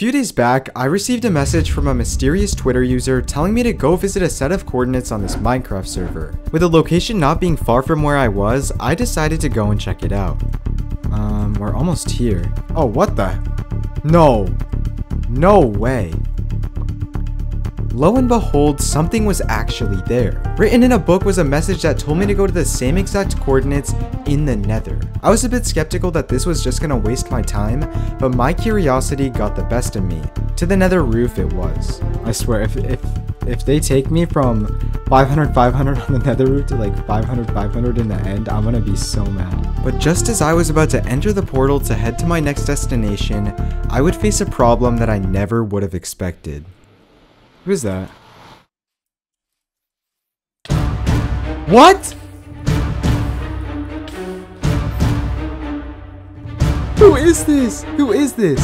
few days back, I received a message from a mysterious Twitter user telling me to go visit a set of coordinates on this Minecraft server. With the location not being far from where I was, I decided to go and check it out. Um, we're almost here. Oh, what the? No. No way. Lo and behold, something was actually there. Written in a book was a message that told me to go to the same exact coordinates in the nether. I was a bit skeptical that this was just gonna waste my time, but my curiosity got the best of me. To the nether roof it was. I swear, if, if, if they take me from 500 500 on the nether roof to like 500 500 in the end, I'm gonna be so mad. But just as I was about to enter the portal to head to my next destination, I would face a problem that I never would have expected. Who's that? What? Who is this? Who is this?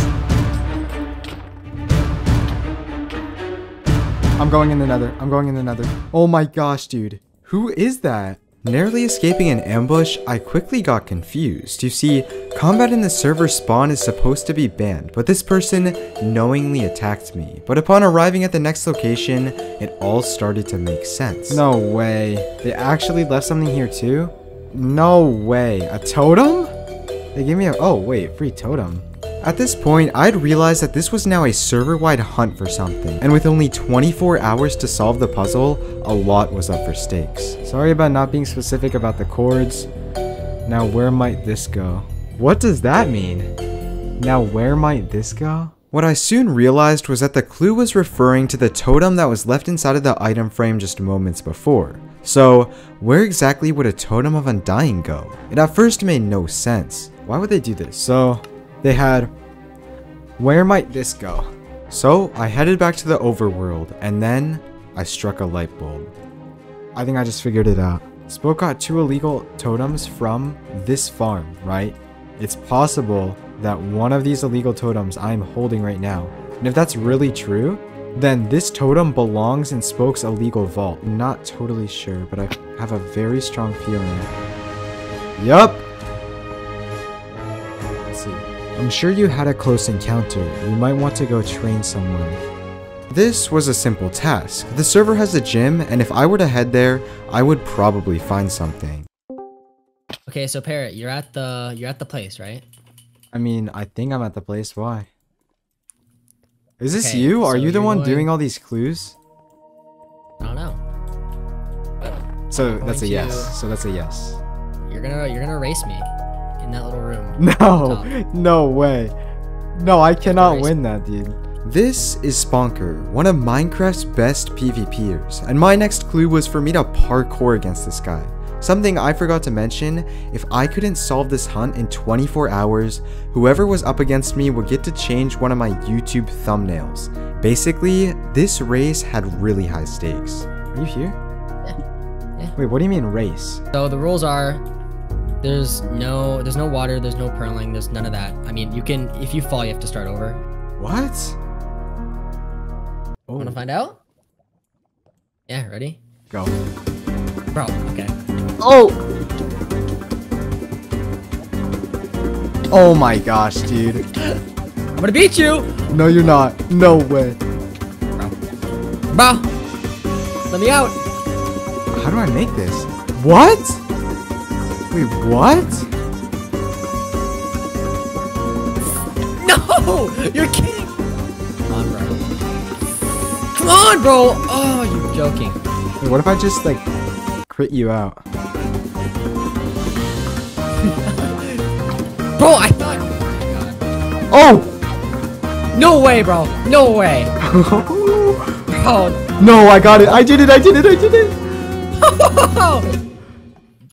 I'm going in the nether. I'm going in the nether. Oh my gosh, dude. Who is that? Narrowly escaping an ambush, I quickly got confused. You see, combat in the server spawn is supposed to be banned, but this person knowingly attacked me. But upon arriving at the next location, it all started to make sense. No way. They actually left something here too? No way. A totem? They gave me a- oh wait, free totem. At this point, I'd realized that this was now a server-wide hunt for something, and with only 24 hours to solve the puzzle, a lot was up for stakes. Sorry about not being specific about the chords. Now where might this go? What does that mean? Now where might this go? What I soon realized was that the clue was referring to the totem that was left inside of the item frame just moments before. So, where exactly would a totem of undying go? It at first made no sense. Why would they do this? So, they had, where might this go? So I headed back to the overworld and then I struck a light bulb. I think I just figured it out. Spoke got two illegal totems from this farm, right? It's possible that one of these illegal totems I'm holding right now. And if that's really true, then this totem belongs in Spoke's illegal vault. Not totally sure, but I have a very strong feeling. Yup, Let's see. I'm sure you had a close encounter. You might want to go train somewhere. This was a simple task. The server has a gym, and if I were to head there, I would probably find something. Okay, so Parrot, you're at the you're at the place, right? I mean, I think I'm at the place. Why? Is this Okay, you? Are so you the one going- doing all these clues? I don't know. So I'm that's a yes. to- So that's a yes. You're gonna you're gonna race me No, no way. No, I cannot win that, dude. This is Sponker, one of Minecraft's best PvPers, and my next clue was for me to parkour against this guy. Something I forgot to mention, if I couldn't solve this hunt in 24 hours, whoever was up against me would get to change one of my YouTube thumbnails. Basically, this race had really high stakes. Are you here? Yeah. Yeah. Wait, what do you mean race? So the rules are there's no there's no water, there's no pearling, there's none of that. I mean, you can if you fall, you have to start over. What? Oh, Want to find out? Yeah, ready? go. Bro, okay. Oh! Oh my gosh, dude. I'm gonna beat you, No, you're not. No way. bro. Let me out. How do I make this? What? Wait, what? No, you're kidding. Come on, bro. Come on, bro. Oh, you're joking. Wait, what if I just, like, crit you out? Bro, I thought. Oh! No way, bro. No way. Bro. no, I got it. I did it. I did it. I did it.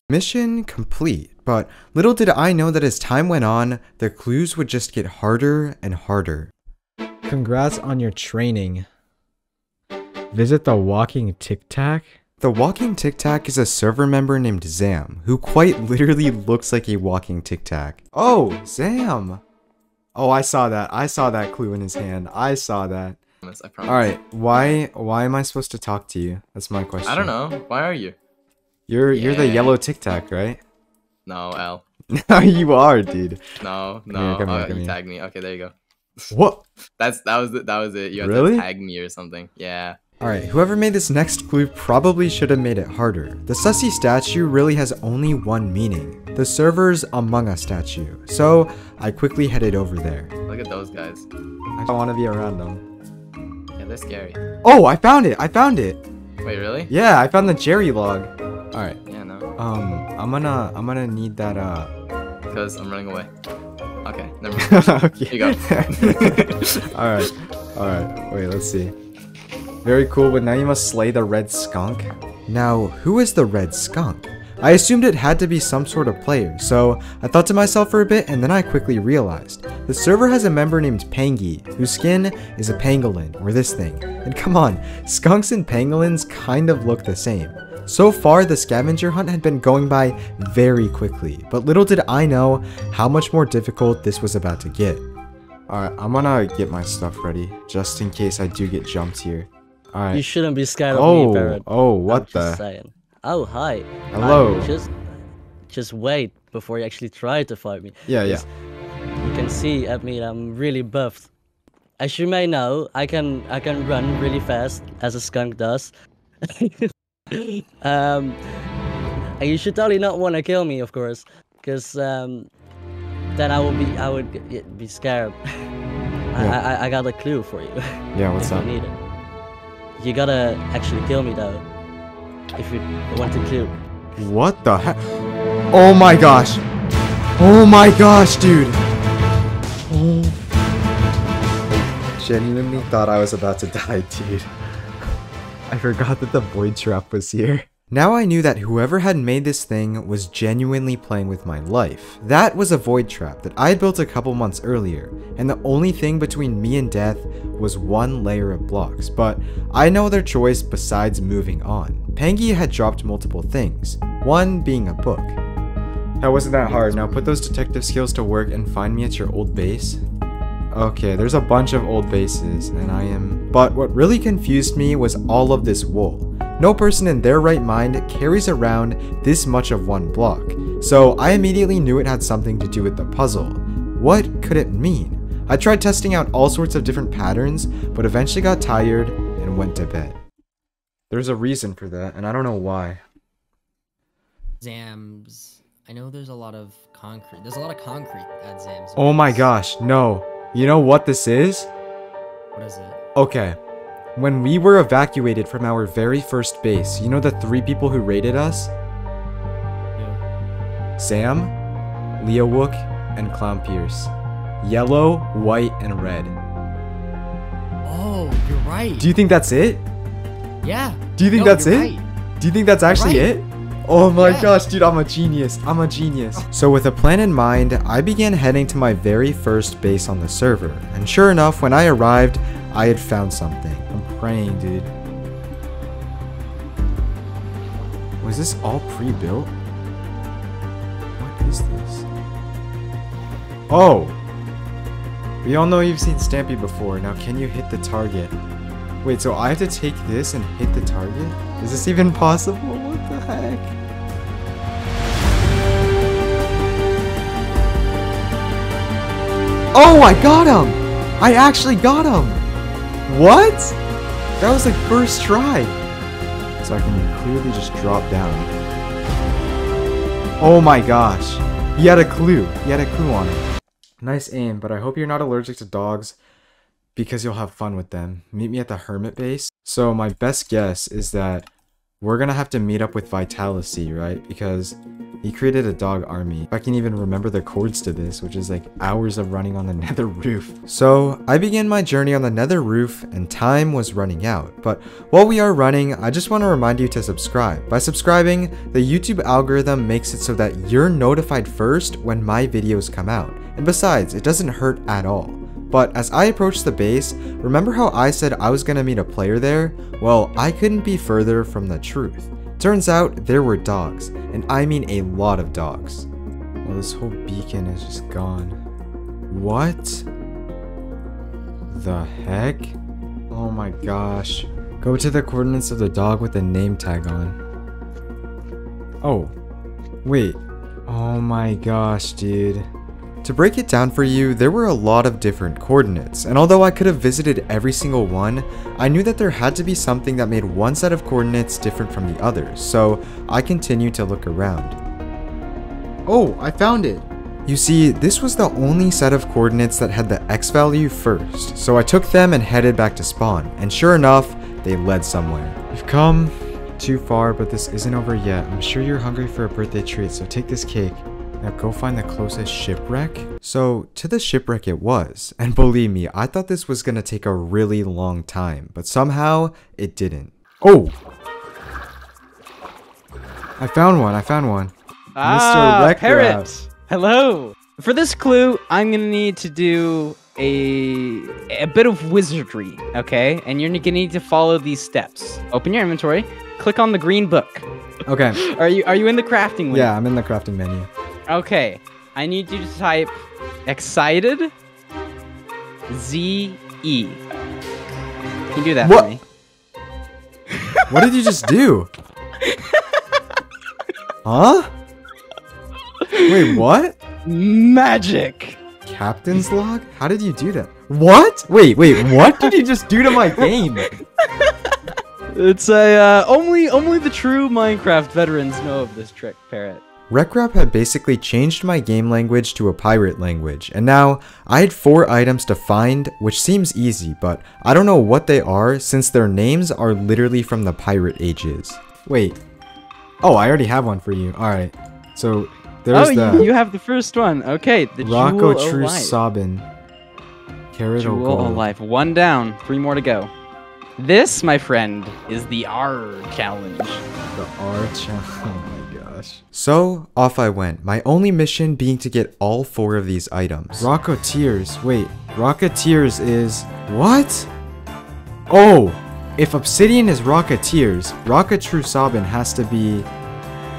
Mission complete, but little did I know that as time went on, the clues would just get harder and harder. Congrats on your training. Visit the Walking Tic Tac? The Walking Tic Tac is a server member named Zam, who quite literally looks like a walking Tic Tac. Oh, Zam! Oh, I saw that. I saw that clue in his hand. I saw that. Alright, why why am I supposed to talk to you? That's my question. I don't know. Why are you? You're you're the yellow Tic Tac, right? No, L. No, you are, dude. No, here, no. come here, oh, come you here. tagged me. Okay, there you go. What? That's that was it. That was it. You had Really? to tag me or something. Yeah. Alright, whoever made this next clue probably should have made it harder. The Sussy statue really has only one meaning. The server's Among Us statue. So, I quickly headed over there. Look at those guys. I don't want to be around them. Yeah, they're scary. Oh, I found it! I found it! Wait, really? Yeah, I found the Jerry log. Alright, Yeah, no. um, I'm gonna, I'm gonna need that, uh... Because I'm running away. Okay, never mind. okay. You go. alright, alright, wait, let's see. Very cool, but now you must slay the red skunk. Now, who is the red skunk? I assumed it had to be some sort of player, so I thought to myself for a bit and then I quickly realized. The server has a member named Pangi, whose skin is a pangolin, or this thing. And come on, skunks and pangolins kind of look the same. So far, the scavenger hunt had been going by very quickly, but little did I know how much more difficult this was about to get. Alright, I'm gonna get my stuff ready, just in case I do get jumped here. You shouldn't be scared of Oh, me, Parrot. oh, I'm what just the? saying. Oh, hi. Hello. Hi. Just, just wait before you actually try to fight me. Yeah, yeah. You can see at me that I'm really buffed. As you may know, I can I can run really fast as a skunk does. um, and you should totally not want to kill me, of course, because um, then I will be I would be scared. I, Yeah. I I got a clue for you. Yeah, what's up? you need it. You gotta actually kill me though. If you want to clue. What the heck? Oh my gosh. Oh my gosh, dude. Oh. Genuinely thought I was about to die, dude. I forgot that the void trap was here. Now I knew that whoever had made this thing was genuinely playing with my life. That was a void trap that I had built a couple months earlier, and the only thing between me and death was one layer of blocks, but I had no other choice besides moving on. Pangi had dropped multiple things, one being a book. That wasn't that hard. Now put those detective skills to work and find me at your old base. Okay, there's a bunch of old bases, and I am. But what really confused me was all of this wool. No person in their right mind carries around this much of one block, so I immediately knew it had something to do with the puzzle. What could it mean? I tried testing out all sorts of different patterns, but eventually got tired and went to bed. There's a reason for that, and I don't know why. Zams. I know there's a lot of concrete. There's a lot of concrete at Zams. Oh my gosh, no. You know what this is? What is it? Okay. When we were evacuated from our very first base, you know the three people who raided us? Who? Zam, Leo Wook, and Clown Pierce. Yellow, white, and red. Oh, you're right. Do you think that's it? yeah. Do you think No, that's it? right. Do you think that's actually right. it? Oh my Yeah. gosh, dude, I'm a genius. I'm a genius. So, with a plan in mind, I began heading to my very first base on the server. And sure enough, when I arrived, I had found something. I'm praying, dude. Was this all pre built? What is this? Oh! We all know you've seen Stampy before. Now, can you hit the target? Wait, so I have to take this and hit the target? Is this even possible? What the heck? Oh, I got him! I actually got him! What? That was like first try. So I can clearly just drop down. Oh my gosh. He had a clue. He had a clue on it. Nice aim, but I hope you're not allergic to dogs because you'll have fun with them. Meet me at the hermit base. So my best guess is that we're gonna have to meet up with Vitalasy, right? Because he created a dog army. I can even remember the chords to this, which is like hours of running on the nether roof. So I began my journey on the nether roof and time was running out. But while we are running, I just want to remind you to subscribe. By subscribing, the YouTube algorithm makes it so that you're notified first when my videos come out. And besides, it doesn't hurt at all. But as I approached the base, remember how I said I was gonna meet a player there? Well, I couldn't be further from the truth. Turns out there were dogs, and I mean a lot of dogs. Well, this whole beacon is just gone. What? The heck? Oh my gosh. Go to the coordinates of the dog with the name tag on. Oh. Wait. Oh my gosh, dude. To break it down for you, there were a lot of different coordinates, and although I could have visited every single one, I knew that there had to be something that made one set of coordinates different from the others, so I continued to look around. Oh, I found it! You see, this was the only set of coordinates that had the x value first, so I took them and headed back to spawn, and sure enough, they led somewhere. You've come too far, but this isn't over yet. I'm sure you're hungry for a birthday treat, so take this cake. Now go find the closest shipwreck. So, to the shipwreck it was, and believe me, I thought this was gonna take a really long time, but somehow it didn't. Oh! I found one, I found one. Ah, Wreck parrot. Grab. Hello. For this clue, I'm gonna need to do a a bit of wizardry, okay? And you're gonna need to follow these steps. Open your inventory. Click on the green book. Okay, Are you are you in the crafting window? yeah, I'm in the crafting menu. Okay. I need you to type excited Z E. Can you do that What? for me? What did you just do? huh? Wait, what? Magic. Captain's log? How did you do that? What? Wait, wait, what did you just do to my game? It's a uh, only only the true Minecraft veterans know of this trick, parrot. Rekrap had basically changed my game language to a pirate language, and now I had four items to find, which seems easy, but I don't know what they are since their names are literally from the pirate ages. Wait. Oh, I already have one for you. Alright. So, there's oh, the you, you have the first one. Okay, the Rocco Jewel True of Life. Sabin. Carrot Jewel of Gold. Life. One down, three more to go. This, my friend, is the R challenge. The R my gosh. So, off I went. My only mission being to get all four of these items. Rocketeers. Wait. Rocketeers is. What? Oh! If Obsidian is Rocketeers, Rocket True Sabin has to be.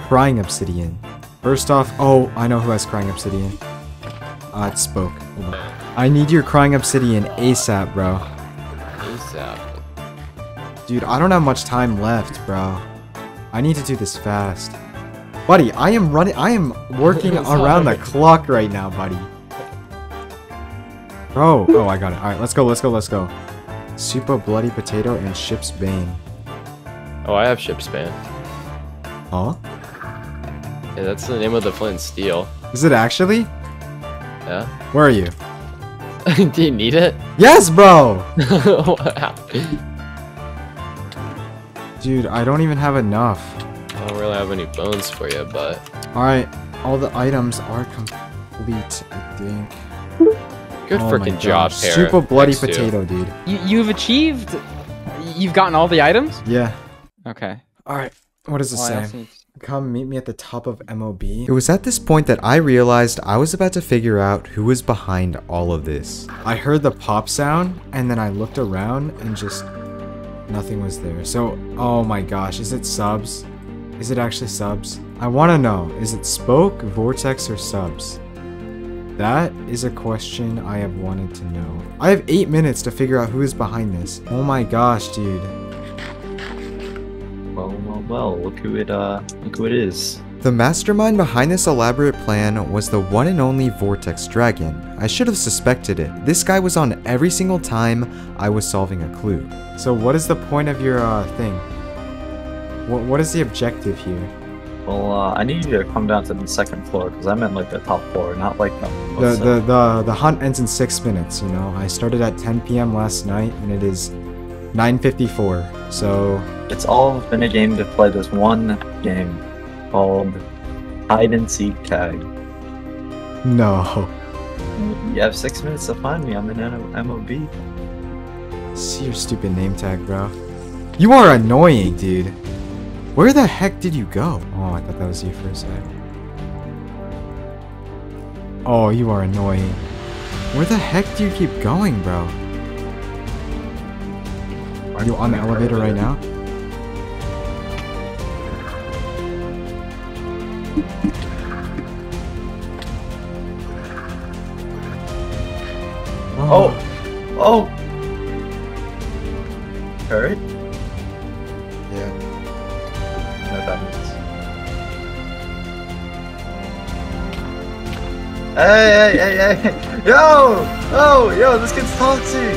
Crying Obsidian. First off, oh, I know who has Crying Obsidian. Ah, it spoke. I need your Crying Obsidian ASAP, bro. ASAP. Dude, I don't have much time left, bro. I need to do this fast. Buddy, I am running- I am working around the clock right now, buddy. Bro, oh, I got it. Alright, let's go, let's go, let's go. Super Bloody Potato and Ship's Bane. Oh, I have ship's span. Huh? Yeah, that's the name of the flint steel. Is it actually? Yeah. Where are you? Do you need it? Yes, bro! wow. Dude, I don't even have enough. I don't really have any bones for you, but Alright, all the items are complete, I think. good Oh freaking job, gosh, Parrot. Super Bloody Thanks, dude. Potato, dude. You, you've achieved. You've gotten all the items. Yeah. Okay. Alright, what does it All I say? Come meet me at the top of MOB. It was at this point that I realized I was about to figure out who was behind all of this. I heard the pop sound, and then I looked around and just nothing was there. So, oh my gosh, is it subs? Is it actually subs? I want to know, is it Spoke, Vortex, or subs? That is a question I have wanted to know. I have 8 minutes to figure out who is behind this. Oh my gosh, dude. Well, well, well, look who it, uh, look who it is. The mastermind behind this elaborate plan was the one and only Vortex Dragon. I should have suspected it. This guy was on every single time I was solving a clue. So what is the point of your uh, thing? What, what is the objective here? Well, uh, I need you to come down to the second floor, because I'm in, like, the top floor, not, like, the... The, the, the, the hunt ends in 6 minutes, you know? I started at 10 p.m. last night and it is 9.54, so... It's all been a game to play this one game called Hide and Seek Tag. No. You have six minutes to find me. I'm an MOB. See your stupid name tag, bro. You are annoying, dude. Where the heck did you go? Oh, I thought that was you for a sec. Oh, you are annoying. Where the heck do you keep going, bro? Are you on the elevator right now? Oh! Oh! Alright. Hey, hey, hey, hey! Yo! Oh, yo, this kid's toxic!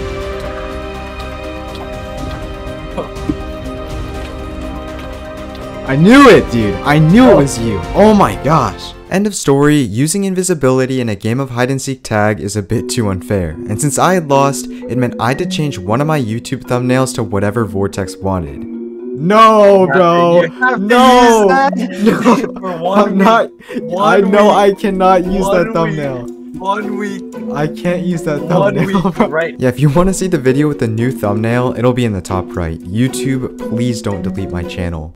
I knew it, dude. I knew it oh. was you. Oh my gosh. End of story. Using invisibility in a game of hide and seek tag is a bit too unfair. And since I had lost, it meant I had to change one of my YouTube thumbnails to whatever Vortex wanted. No, bro. You have to No. use that No. I'm week. not. I One know week. I cannot use that thumbnail. week. One week. I can't use that One thumbnail. week. Right. Yeah, if you want to see the video with the new thumbnail, it'll be in the top right. YouTube, please don't delete my channel.